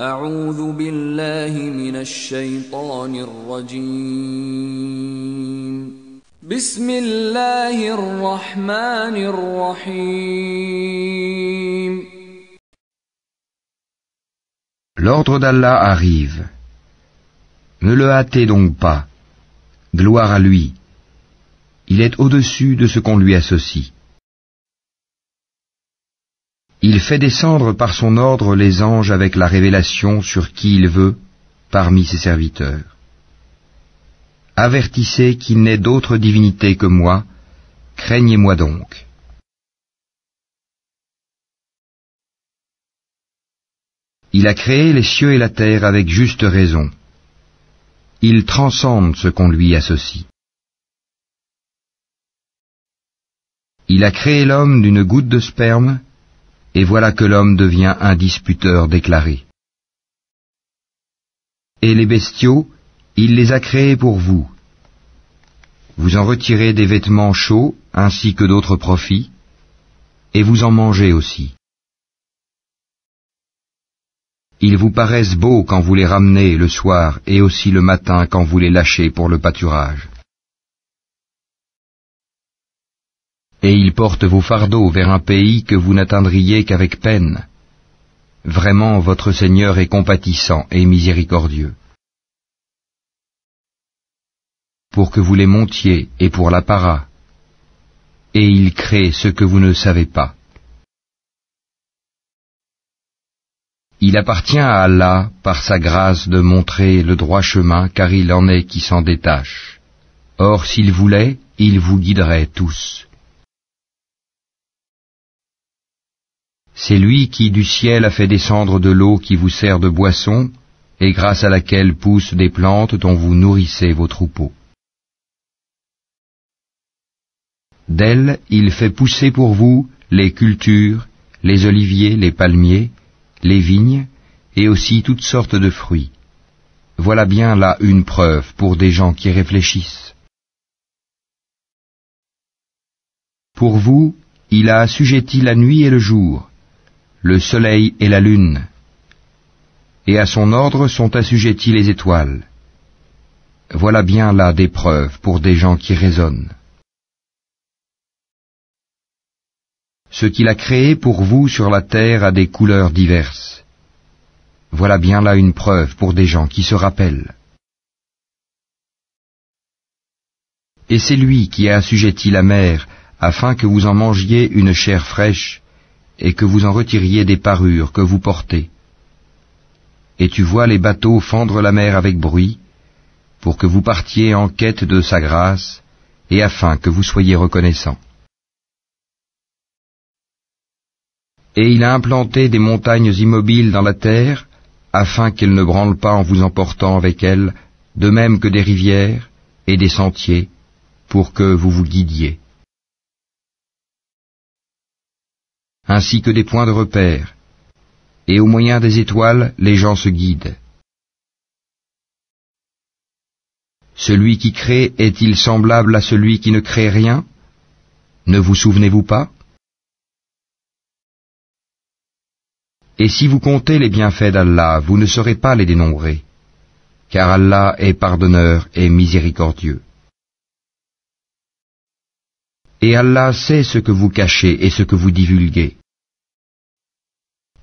أعوذ بالله من الشيطان الرجيم بسم الله الرحمن الرحيم L'ordre d'Allah arrive. Ne le hâtez donc pas. Gloire à lui. Il est au-dessus de ce qu'on lui associe. Il fait descendre par son ordre les anges avec la révélation sur qui il veut parmi ses serviteurs. Avertissez qu'il n'est d'autre divinité que moi, craignez-moi donc. Il a créé les cieux et la terre avec juste raison. Il transcende ce qu'on lui associe. Il a créé l'homme d'une goutte de sperme, et voilà que l'homme devient un disputeur déclaré. Et les bestiaux, il les a créés pour vous. Vous en retirez des vêtements chauds ainsi que d'autres profits, et vous en mangez aussi. Ils vous paraissent beaux quand vous les ramenez le soir et aussi le matin quand vous les lâchez pour le pâturage. Et ils portent vos fardeaux vers un pays que vous n'atteindriez qu'avec peine. Vraiment votre Seigneur est compatissant et miséricordieux. Pour que vous les montiez et pour la para. Et il crée ce que vous ne savez pas. Il appartient à Allah, par sa grâce, de montrer le droit chemin, car il en est qui s'en détache. Or, s'il voulait, il vous guiderait tous. C'est lui qui du ciel a fait descendre de l'eau qui vous sert de boisson, et grâce à laquelle poussent des plantes dont vous nourrissez vos troupeaux. D'elle, il fait pousser pour vous les cultures, les oliviers, les palmiers, les vignes, et aussi toutes sortes de fruits. Voilà bien là une preuve pour des gens qui réfléchissent. Pour vous, il a assujetti la nuit et le jour, le soleil et la lune, et à son ordre sont assujettis les étoiles. Voilà bien là des preuves pour des gens qui raisonnent. Ce qu'il a créé pour vous sur la terre a des couleurs diverses. Voilà bien là une preuve pour des gens qui se rappellent. Et c'est lui qui a assujetti la mer afin que vous en mangiez une chair fraîche et que vous en retiriez des parures que vous portez. Et tu vois les bateaux fendre la mer avec bruit, pour que vous partiez en quête de sa grâce, et afin que vous soyez reconnaissants. Et il a implanté des montagnes immobiles dans la terre, afin qu'elles ne branlent pas en vous emportant avec elles, de même que des rivières et des sentiers, pour que vous vous guidiez. Ainsi que des points de repère, et au moyen des étoiles les gens se guident. Celui qui crée est-il semblable à celui qui ne crée rien? Ne vous souvenez-vous pas? Et si vous comptez les bienfaits d'Allah, vous ne saurez pas les dénombrer, car Allah est pardonneur et miséricordieux. Et Allah sait ce que vous cachez et ce que vous divulguez.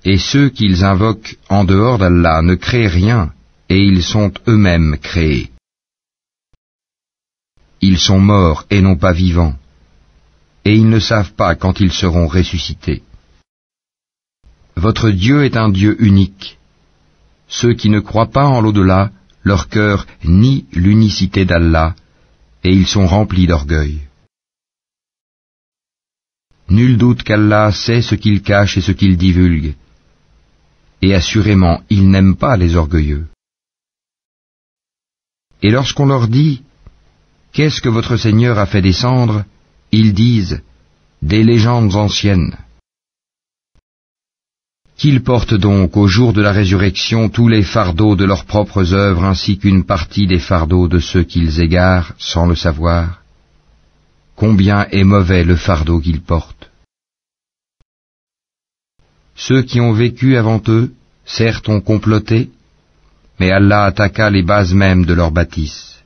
Et ceux qu'ils invoquent en dehors d'Allah ne créent rien, et ils sont eux-mêmes créés. Ils sont morts et non pas vivants, et ils ne savent pas quand ils seront ressuscités. Votre Dieu est un Dieu unique. Ceux qui ne croient pas en l'au-delà, leur cœur nie l'unicité d'Allah, et ils sont remplis d'orgueil. Nul doute qu'Allah sait ce qu'il cache et ce qu'il divulgue, et assurément il n'aime pas les orgueilleux. Et lorsqu'on leur dit, Qu'est-ce que votre Seigneur a fait descendre? ils disent, Des légendes anciennes. Qu'ils portent donc au jour de la résurrection tous les fardeaux de leurs propres œuvres ainsi qu'une partie des fardeaux de ceux qu'ils égarent sans le savoir. Combien est mauvais le fardeau qu'ils portent. Ceux qui ont vécu avant eux, Certes, on complotait, mais Allah attaqua les bases mêmes de leur bâtisse.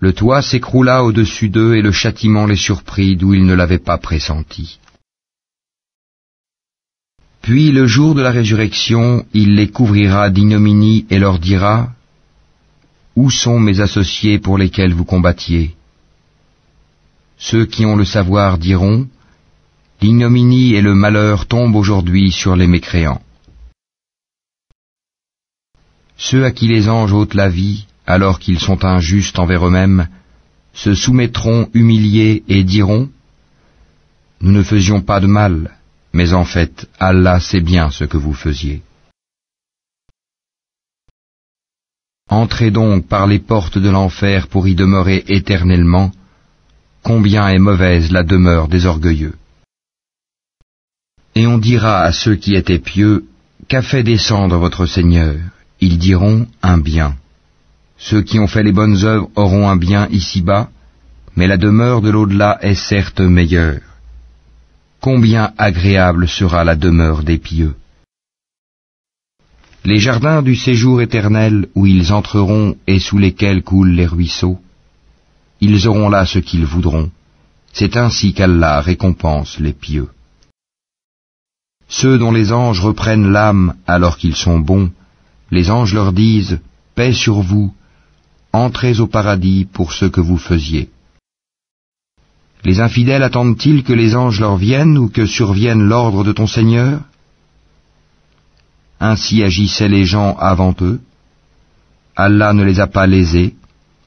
Le toit s'écroula au-dessus d'eux et le châtiment les surprit d'où ils ne l'avaient pas pressenti. Puis le jour de la résurrection, il les couvrira d'ignominie et leur dira, Où sont mes associés pour lesquels vous combattiez Ceux qui ont le savoir diront, L'ignominie et le malheur tombent aujourd'hui sur les mécréants. Ceux à qui les anges ôtent la vie, alors qu'ils sont injustes envers eux-mêmes, se soumettront humiliés et diront, Nous ne faisions pas de mal, mais en fait, Allah sait bien ce que vous faisiez. Entrez donc par les portes de l'enfer pour y demeurer éternellement, combien est mauvaise la demeure des orgueilleux. Et on dira à ceux qui étaient pieux, Qu'a fait descendre votre Seigneur? Ils diront un bien. Ceux qui ont fait les bonnes œuvres auront un bien ici-bas, mais la demeure de l'au-delà est certes meilleure. Combien agréable sera la demeure des pieux. Les jardins du séjour éternel où ils entreront et sous lesquels coulent les ruisseaux, ils auront là ce qu'ils voudront. C'est ainsi qu'Allah récompense les pieux. Ceux dont les anges reprennent l'âme alors qu'ils sont bons, les anges leur disent, Paix sur vous, Entrez au paradis pour ce que vous faisiez. Les infidèles attendent-ils que les anges leur viennent ou que survienne l'ordre de ton Seigneur? Ainsi agissaient les gens avant eux. Allah ne les a pas lésés,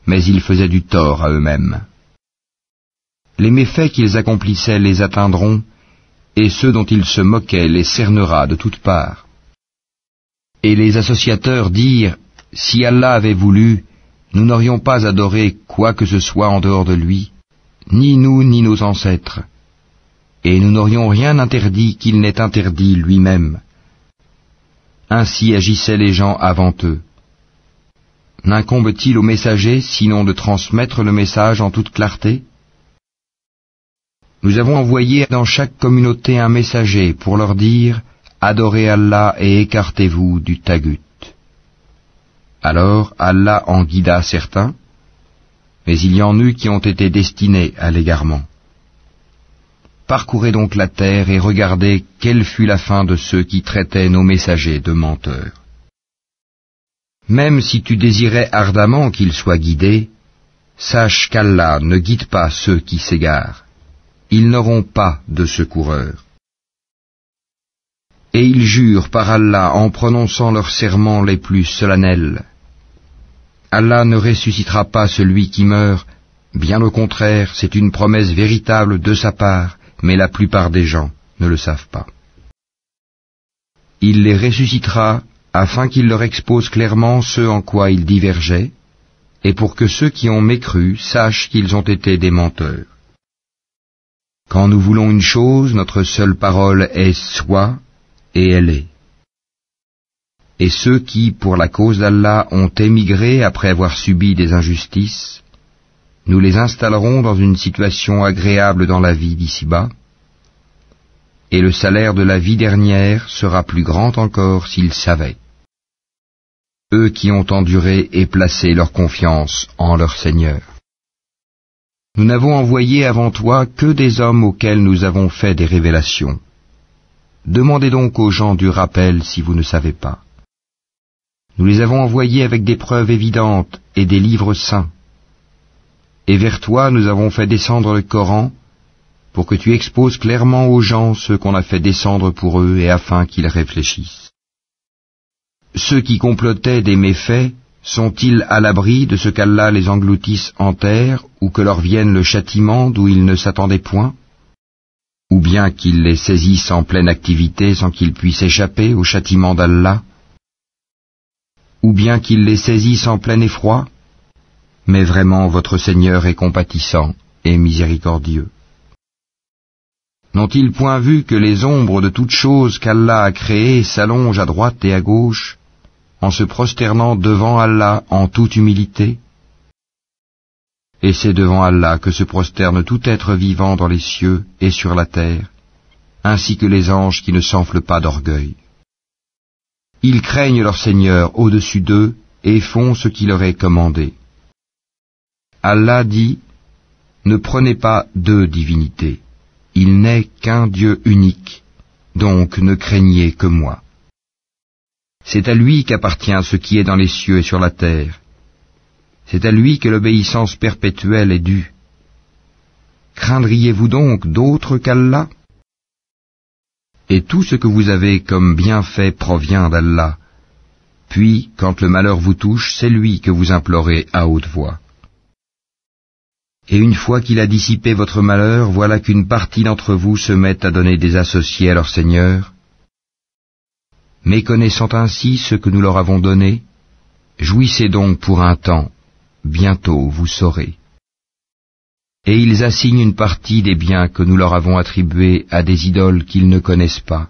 mais ils faisaient du tort à eux-mêmes. Les méfaits qu'ils accomplissaient les atteindront, et ceux dont ils se moquaient les cernera de toutes parts. Et les associateurs dirent, Si Allah avait voulu, nous n'aurions pas adoré quoi que ce soit en dehors de lui, ni nous ni nos ancêtres, et nous n'aurions rien interdit qu'il n'ait interdit lui-même. Ainsi agissaient les gens avant eux. N'incombe-t-il au messager sinon de transmettre le message en toute clarté? Nous avons envoyé dans chaque communauté un messager pour leur dire Adorez Allah et écartez-vous du tagut. Alors Allah en guida certains, mais il y en eut qui ont été destinés à l'égarement. Parcourez donc la terre et regardez quelle fut la fin de ceux qui traitaient nos messagers de menteurs. Même si tu désirais ardemment qu'ils soient guidés, sache qu'Allah ne guide pas ceux qui s'égarent. Ils n'auront pas de secoureur. Et ils jurent par Allah en prononçant leurs serments les plus solennels. Allah ne ressuscitera pas celui qui meurt, bien au contraire, c'est une promesse véritable de sa part, mais la plupart des gens ne le savent pas. Il les ressuscitera afin qu'il leur expose clairement ce en quoi ils divergeaient, et pour que ceux qui ont mécru sachent qu'ils ont été des menteurs. Quand nous voulons une chose, notre seule parole est soit, et elle est et ceux qui, pour la cause d'Allah, ont émigré après avoir subi des injustices, nous les installerons dans une situation agréable dans la vie d'ici-bas, et le salaire de la vie dernière sera plus grand encore s'ils savaient. Eux qui ont enduré et placé leur confiance en leur Seigneur. Nous n'avons envoyé avant toi que des hommes auxquels nous avons fait des révélations. Demandez donc aux gens du rappel si vous ne savez pas. Nous les avons envoyés avec des preuves évidentes et des livres saints. Et vers toi nous avons fait descendre le Coran pour que tu exposes clairement aux gens ce qu'on a fait descendre pour eux et afin qu'ils réfléchissent. Ceux qui complotaient des méfaits sont-ils à l'abri de ce qu'Allah les engloutisse en terre ou que leur vienne le châtiment d'où ils ne s'attendaient point? Ou bien qu'il les saisisse en pleine activité sans qu'ils puissent échapper au châtiment d'Allah? Ou bien qu'il les saisisse en plein effroi? Mais vraiment votre Seigneur est compatissant et miséricordieux. N'ont-ils point vu que les ombres de toutes choses qu'Allah a créées s'allongent à droite et à gauche, en se prosternant devant Allah en toute humilité Et c'est devant Allah que se prosterne tout être vivant dans les cieux et sur la terre, ainsi que les anges qui ne s'enflent pas d'orgueil. Ils craignent leur Seigneur au-dessus d'eux et font ce qui leur est commandé. Allah dit, Ne prenez pas deux divinités, il n'est qu'un Dieu unique, donc ne craignez que moi. C'est à lui qu'appartient ce qui est dans les cieux et sur la terre. C'est à lui que l'obéissance perpétuelle est due. Craindriez-vous donc d'autre qu'Allah? Et tout ce que vous avez comme bienfait provient d'Allah. Puis, quand le malheur vous touche, c'est lui que vous implorez à haute voix. Et une fois qu'il a dissipé votre malheur, voilà qu'une partie d'entre vous se met à donner des associés à leur Seigneur, Méconnaissant ainsi ce que nous leur avons donné, jouissez donc pour un temps, bientôt vous saurez. Et ils assignent une partie des biens que nous leur avons attribués à des idoles qu'ils ne connaissent pas.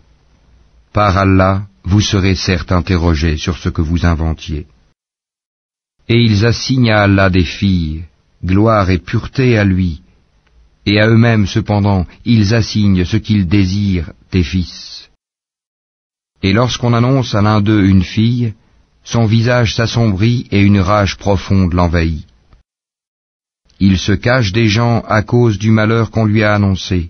Par Allah, vous serez certes interrogés sur ce que vous inventiez. Et ils assignent à Allah des filles, gloire et pureté à lui, et à eux-mêmes cependant ils assignent ce qu'ils désirent des fils. Et lorsqu'on annonce à l'un d'eux une fille, son visage s'assombrit et une rage profonde l'envahit. Il se cache des gens à cause du malheur qu'on lui a annoncé.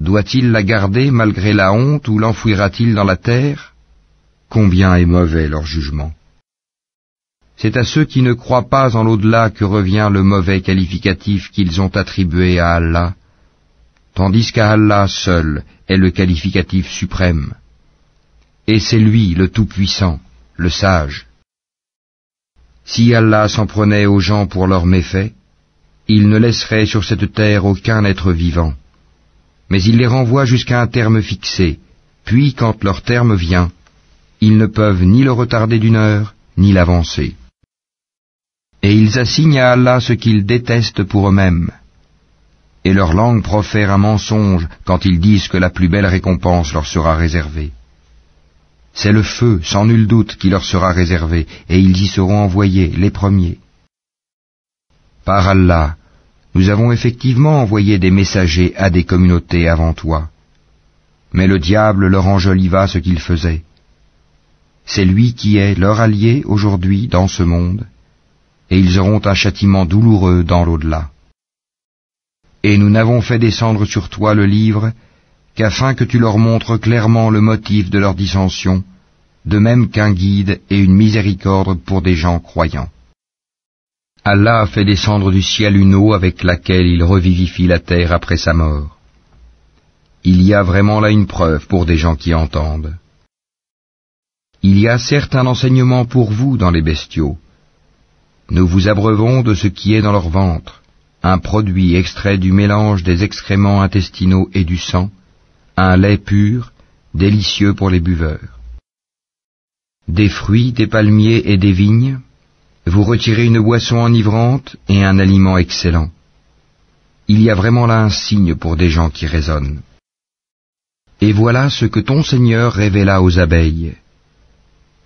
Doit-il la garder malgré la honte ou l'enfouira-t-il dans la terre? Combien est mauvais leur jugement. C'est à ceux qui ne croient pas en l'au-delà que revient le mauvais qualificatif qu'ils ont attribué à Allah, tandis qu'à Allah seul est le qualificatif suprême. Et c'est lui le Tout-Puissant, le Sage. Si Allah s'en prenait aux gens pour leurs méfaits, il ne laisserait sur cette terre aucun être vivant. Mais il les renvoie jusqu'à un terme fixé, puis quand leur terme vient, ils ne peuvent ni le retarder d'une heure, ni l'avancer. Et ils assignent à Allah ce qu'ils détestent pour eux-mêmes. Et leur langue profère un mensonge quand ils disent que la plus belle récompense leur sera réservée. C'est le feu, sans nul doute, qui leur sera réservé, et ils y seront envoyés, les premiers. Par Allah, nous avons effectivement envoyé des messagers à des communautés avant toi. Mais le diable leur enjoliva ce qu'il faisait. C'est lui qui est leur allié aujourd'hui dans ce monde, et ils auront un châtiment douloureux dans l'au-delà. Et nous n'avons fait descendre sur toi le livre qu'afin que tu leur montres clairement le motif de leur dissension, de même qu'un guide et une miséricorde pour des gens croyants. Allah a fait descendre du ciel une eau avec laquelle il revivifie la terre après sa mort. Il y a vraiment là une preuve pour des gens qui entendent. Il y a certes un enseignement pour vous dans les bestiaux. Nous vous abreuvons de ce qui est dans leur ventre, un produit extrait du mélange des excréments intestinaux et du sang, un lait pur, délicieux pour les buveurs. Des fruits, des palmiers et des vignes, vous retirez une boisson enivrante et un aliment excellent. Il y a vraiment là un signe pour des gens qui raisonnent. Et voilà ce que ton Seigneur révéla aux abeilles.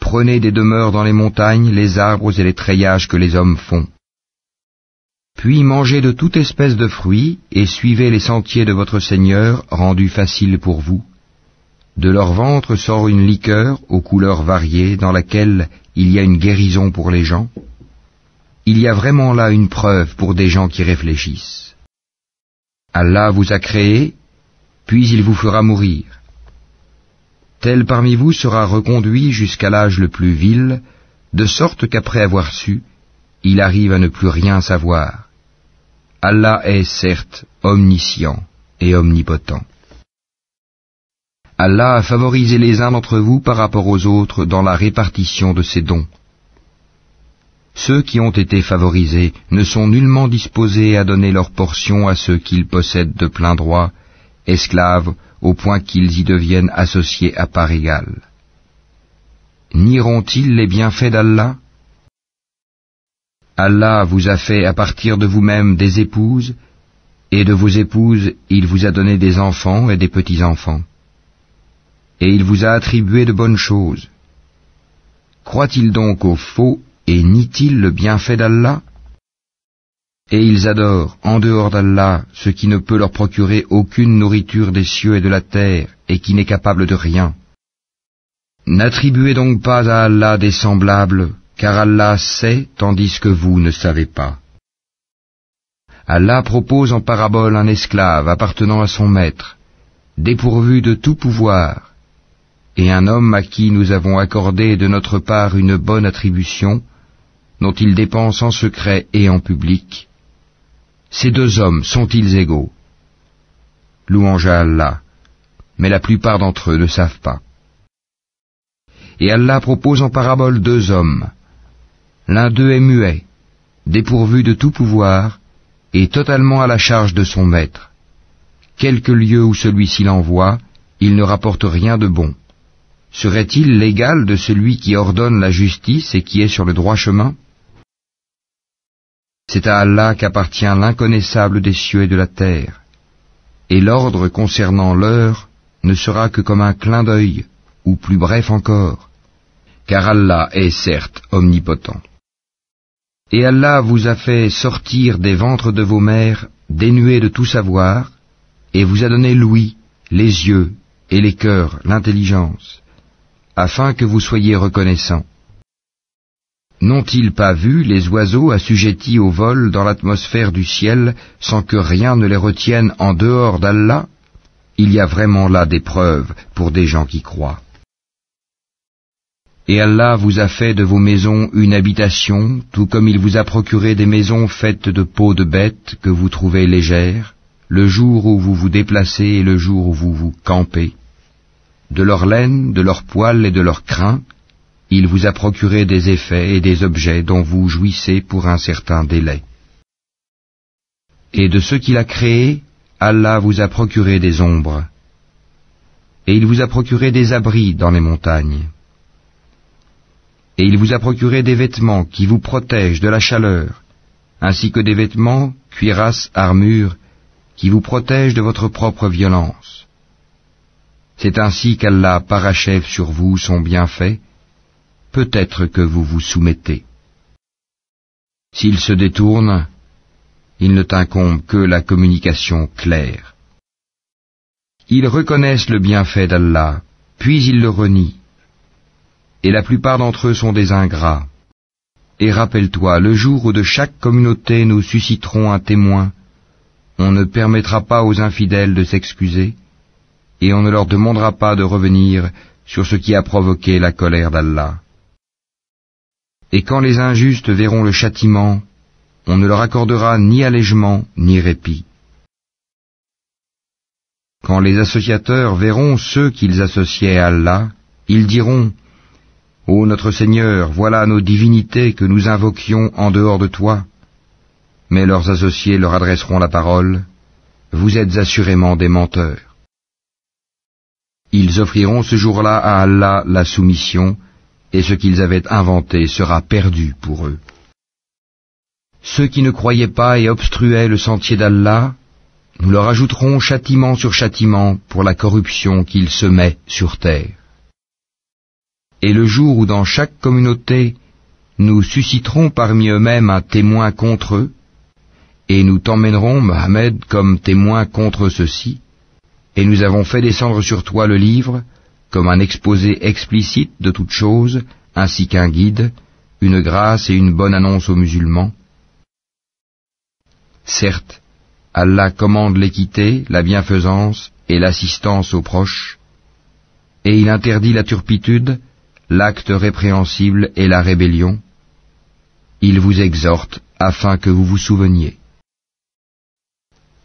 Prenez des demeures dans les montagnes, les arbres et les treillages que les hommes font. Puis mangez de toute espèce de fruits et suivez les sentiers de votre Seigneur rendus faciles pour vous. De leur ventre sort une liqueur aux couleurs variées dans laquelle il y a une guérison pour les gens. Il y a vraiment là une preuve pour des gens qui réfléchissent. Allah vous a créé, puis il vous fera mourir. Tel parmi vous sera reconduit jusqu'à l'âge le plus vil, de sorte qu'après avoir su, il arrive à ne plus rien savoir. Allah est certes omniscient et omnipotent. Allah a favorisé les uns d'entre vous par rapport aux autres dans la répartition de ses dons. Ceux qui ont été favorisés ne sont nullement disposés à donner leur portion à ceux qu'ils possèdent de plein droit, esclaves au point qu'ils y deviennent associés à part égale. Nieront-ils les bienfaits d'Allah? Allah vous a fait à partir de vous-même des épouses, et de vos épouses il vous a donné des enfants et des petits-enfants. Et il vous a attribué de bonnes choses. Croient-ils donc au faux et nient-ils le bienfait d'Allah? Et ils adorent, en dehors d'Allah, ce qui ne peut leur procurer aucune nourriture des cieux et de la terre, et qui n'est capable de rien. N'attribuez donc pas à Allah des semblables, car Allah sait tandis que vous ne savez pas. Allah propose en parabole un esclave appartenant à son maître, dépourvu de tout pouvoir, et un homme à qui nous avons accordé de notre part une bonne attribution, dont il dépense en secret et en public. Ces deux hommes sont-ils égaux? Louange à Allah, mais la plupart d'entre eux ne savent pas. Et Allah propose en parabole deux hommes. L'un d'eux est muet, dépourvu de tout pouvoir, et totalement à la charge de son maître. Quelque lieu où celui-ci l'envoie, il ne rapporte rien de bon. Serait-il l'égal de celui qui ordonne la justice et qui est sur le droit chemin? C'est à Allah qu'appartient l'inconnaissable des cieux et de la terre, et l'ordre concernant l'heure ne sera que comme un clin d'œil, ou plus bref encore, car Allah est certes omnipotent. Et Allah vous a fait sortir des ventres de vos mères dénués de tout savoir, et vous a donné l'ouïe, les yeux et les cœurs, l'intelligence, afin que vous soyez reconnaissants. N'ont-ils pas vu les oiseaux assujettis au vol dans l'atmosphère du ciel sans que rien ne les retienne en dehors d'Allah? Il y a vraiment là des preuves pour des gens qui croient. Et Allah vous a fait de vos maisons une habitation, tout comme il vous a procuré des maisons faites de peaux de bêtes que vous trouvez légères, le jour où vous vous déplacez et le jour où vous vous campez. De leur laine, de leur poils et de leurs crins, il vous a procuré des effets et des objets dont vous jouissez pour un certain délai. Et de ce qu'il a créé, Allah vous a procuré des ombres. Et il vous a procuré des abris dans les montagnes et il vous a procuré des vêtements qui vous protègent de la chaleur, ainsi que des vêtements, cuirasses, armures, qui vous protègent de votre propre violence. C'est ainsi qu'Allah parachève sur vous son bienfait, peut-être que vous vous soumettez. S'il se détourne, il ne t'incombe que la communication claire. Ils reconnaissent le bienfait d'Allah, puis ils le renient et la plupart d'entre eux sont des ingrats. Et rappelle-toi, le jour où de chaque communauté nous susciterons un témoin, on ne permettra pas aux infidèles de s'excuser, et on ne leur demandera pas de revenir sur ce qui a provoqué la colère d'Allah. Et quand les injustes verront le châtiment, on ne leur accordera ni allègement ni répit. Quand les associateurs verront ceux qu'ils associaient à Allah, ils diront Ô notre Seigneur, voilà nos divinités que nous invoquions en dehors de toi. Mais leurs associés leur adresseront la parole. Vous êtes assurément des menteurs. Ils offriront ce jour-là à Allah la soumission, et ce qu'ils avaient inventé sera perdu pour eux. Ceux qui ne croyaient pas et obstruaient le sentier d'Allah, nous leur ajouterons châtiment sur châtiment pour la corruption qu'ils semaient sur terre. Et le jour où dans chaque communauté nous susciterons parmi eux-mêmes un témoin contre eux, et nous t'emmènerons, Mohammed, comme témoin contre ceux-ci, et nous avons fait descendre sur toi le livre, comme un exposé explicite de toutes choses, ainsi qu'un guide, une grâce et une bonne annonce aux musulmans. Certes, Allah commande l'équité, la bienfaisance et l'assistance aux proches, et il interdit la turpitude, l'acte répréhensible et la rébellion, il vous exhorte afin que vous vous souveniez.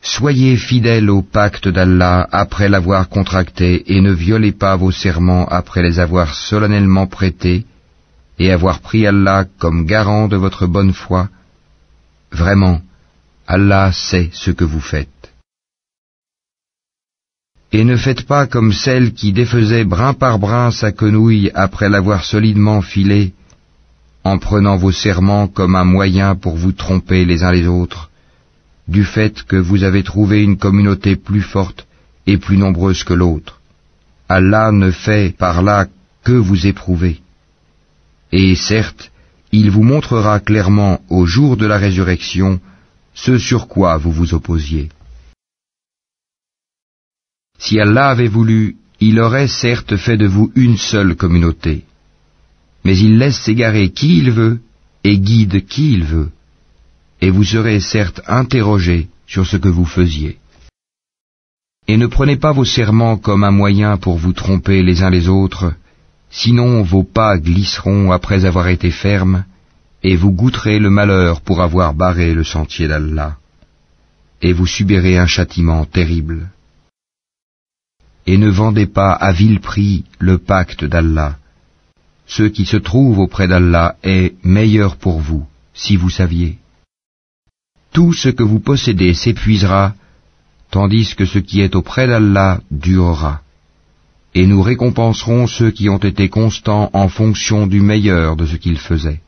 Soyez fidèles au pacte d'Allah après l'avoir contracté et ne violez pas vos serments après les avoir solennellement prêtés et avoir pris Allah comme garant de votre bonne foi. Vraiment, Allah sait ce que vous faites. Et ne faites pas comme celle qui défaisait brin par brin sa quenouille après l'avoir solidement filée, en prenant vos serments comme un moyen pour vous tromper les uns les autres, du fait que vous avez trouvé une communauté plus forte et plus nombreuse que l'autre. Allah ne fait par là que vous éprouver. Et certes, il vous montrera clairement au jour de la résurrection ce sur quoi vous vous opposiez. Si Allah avait voulu, il aurait certes fait de vous une seule communauté, mais il laisse s'égarer qui il veut et guide qui il veut, et vous serez certes interrogés sur ce que vous faisiez. Et ne prenez pas vos serments comme un moyen pour vous tromper les uns les autres, sinon vos pas glisseront après avoir été fermes, et vous goûterez le malheur pour avoir barré le sentier d'Allah, et vous subirez un châtiment terrible et ne vendez pas à vil prix le pacte d'Allah. Ce qui se trouve auprès d'Allah est meilleur pour vous, si vous saviez. Tout ce que vous possédez s'épuisera, tandis que ce qui est auprès d'Allah durera. Et nous récompenserons ceux qui ont été constants en fonction du meilleur de ce qu'ils faisaient.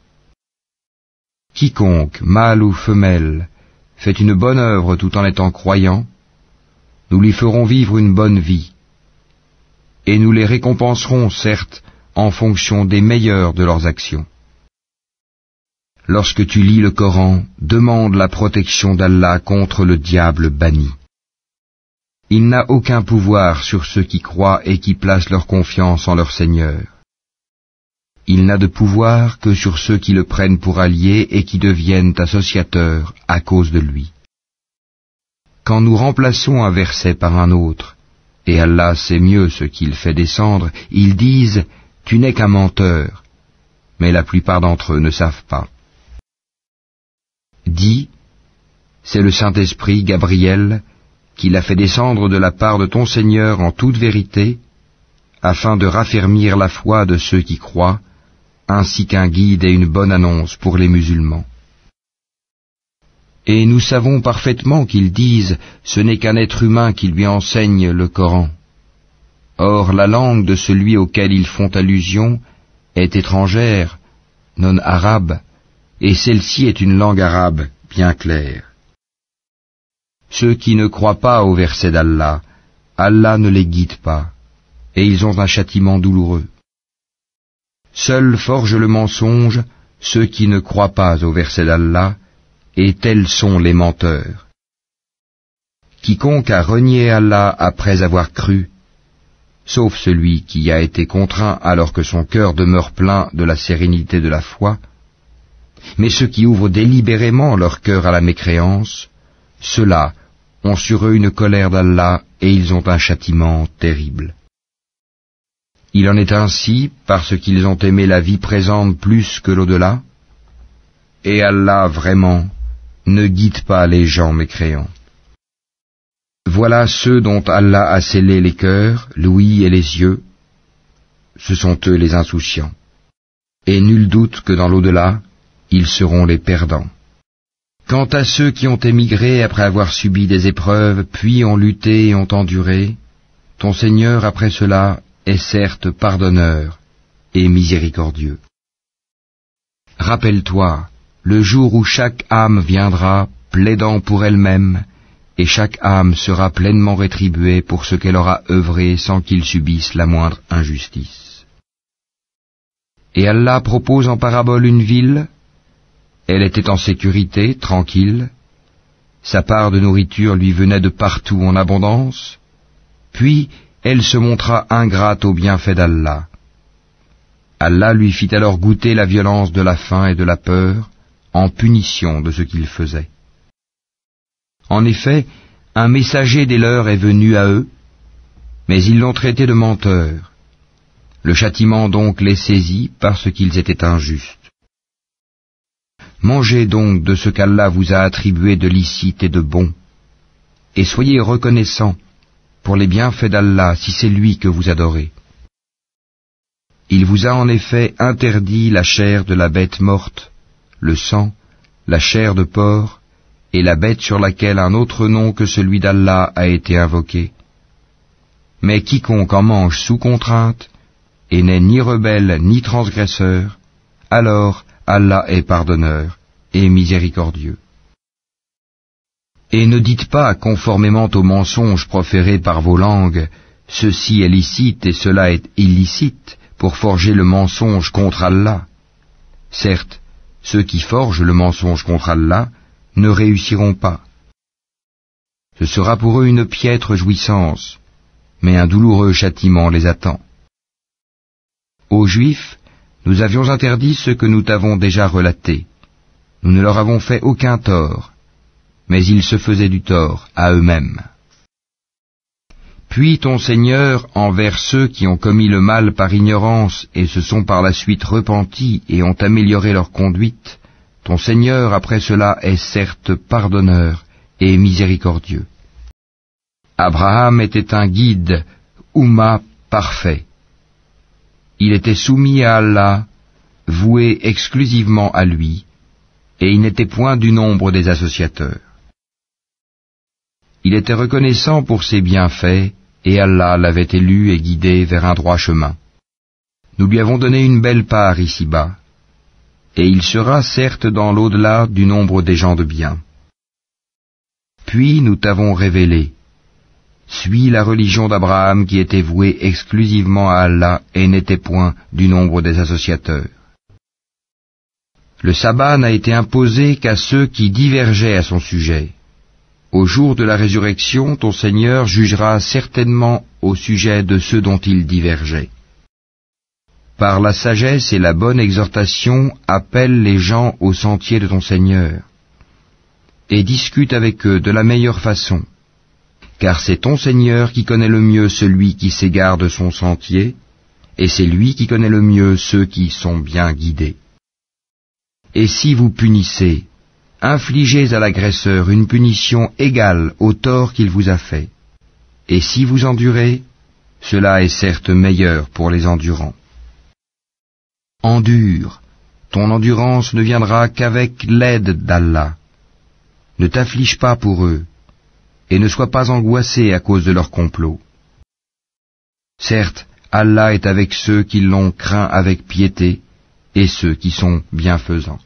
Quiconque, mâle ou femelle, fait une bonne œuvre tout en étant croyant, nous lui ferons vivre une bonne vie et nous les récompenserons, certes, en fonction des meilleurs de leurs actions. Lorsque tu lis le Coran, demande la protection d'Allah contre le diable banni. Il n'a aucun pouvoir sur ceux qui croient et qui placent leur confiance en leur Seigneur. Il n'a de pouvoir que sur ceux qui le prennent pour allié et qui deviennent associateurs à cause de lui. Quand nous remplaçons un verset par un autre, et Allah sait mieux ce qu'il fait descendre, ils disent Tu n'es qu'un menteur, mais la plupart d'entre eux ne savent pas. Dis, c'est le Saint-Esprit, Gabriel, qui l'a fait descendre de la part de ton Seigneur en toute vérité, afin de raffermir la foi de ceux qui croient, ainsi qu'un guide et une bonne annonce pour les musulmans. Et nous savons parfaitement qu'ils disent ce n'est qu'un être humain qui lui enseigne le Coran. Or la langue de celui auquel ils font allusion est étrangère, non arabe, et celle-ci est une langue arabe bien claire. Ceux qui ne croient pas au verset d'Allah, Allah ne les guide pas, et ils ont un châtiment douloureux. Seuls forgent le mensonge ceux qui ne croient pas au verset d'Allah, et tels sont les menteurs. Quiconque a renié Allah après avoir cru, sauf celui qui a été contraint alors que son cœur demeure plein de la sérénité de la foi, mais ceux qui ouvrent délibérément leur cœur à la mécréance, ceux-là ont sur eux une colère d'Allah et ils ont un châtiment terrible. Il en est ainsi parce qu'ils ont aimé la vie présente plus que l'au-delà, et Allah vraiment ne guide pas les gens mécréants. Voilà ceux dont Allah a scellé les cœurs, l'ouïe et les yeux. Ce sont eux les insouciants. Et nul doute que dans l'au-delà, ils seront les perdants. Quant à ceux qui ont émigré après avoir subi des épreuves, puis ont lutté et ont enduré, ton Seigneur après cela est certes pardonneur et miséricordieux. Rappelle-toi, le jour où chaque âme viendra plaidant pour elle-même, et chaque âme sera pleinement rétribuée pour ce qu'elle aura œuvré sans qu'il subisse la moindre injustice. Et Allah propose en parabole une ville, elle était en sécurité, tranquille, sa part de nourriture lui venait de partout en abondance, puis elle se montra ingrate au bienfait d'Allah. Allah lui fit alors goûter la violence de la faim et de la peur, en punition de ce qu'ils faisaient. En effet, un messager des leurs est venu à eux, mais ils l'ont traité de menteur. Le châtiment donc les saisit parce qu'ils étaient injustes. Mangez donc de ce qu'Allah vous a attribué de licite et de bon, et soyez reconnaissants pour les bienfaits d'Allah si c'est lui que vous adorez. Il vous a en effet interdit la chair de la bête morte, le sang, la chair de porc, et la bête sur laquelle un autre nom que celui d'Allah a été invoqué. Mais quiconque en mange sous contrainte, et n'est ni rebelle ni transgresseur, alors Allah est pardonneur et miséricordieux. Et ne dites pas, conformément aux mensonges proférés par vos langues, ceci est licite et cela est illicite, pour forger le mensonge contre Allah. Certes, ceux qui forgent le mensonge contre Allah ne réussiront pas. Ce sera pour eux une piètre jouissance, mais un douloureux châtiment les attend. Aux Juifs, nous avions interdit ce que nous t'avons déjà relaté. Nous ne leur avons fait aucun tort, mais ils se faisaient du tort à eux-mêmes. Puis ton Seigneur, envers ceux qui ont commis le mal par ignorance et se sont par la suite repentis et ont amélioré leur conduite, ton Seigneur après cela est certes pardonneur et miséricordieux. Abraham était un guide, Ouma parfait. Il était soumis à Allah, voué exclusivement à lui, et il n'était point du nombre des associateurs. Il était reconnaissant pour ses bienfaits, et Allah l'avait élu et guidé vers un droit chemin. Nous lui avons donné une belle part ici-bas, et il sera certes dans l'au-delà du nombre des gens de bien. Puis nous t'avons révélé, suis la religion d'Abraham qui était vouée exclusivement à Allah et n'était point du nombre des associateurs. Le sabbat n'a été imposé qu'à ceux qui divergeaient à son sujet. Au jour de la résurrection, ton Seigneur jugera certainement au sujet de ceux dont ils divergeaient. Par la sagesse et la bonne exhortation, appelle les gens au sentier de ton Seigneur, et discute avec eux de la meilleure façon, car c'est ton Seigneur qui connaît le mieux celui qui s'égare de son sentier, et c'est lui qui connaît le mieux ceux qui sont bien guidés. Et si vous punissez, infligez à l'agresseur une punition égale au tort qu'il vous a fait. Et si vous endurez, cela est certes meilleur pour les endurants. Endure, ton endurance ne viendra qu'avec l'aide d'Allah. Ne t'afflige pas pour eux, et ne sois pas angoissé à cause de leur complot. Certes, Allah est avec ceux qui l'ont craint avec piété, et ceux qui sont bienfaisants.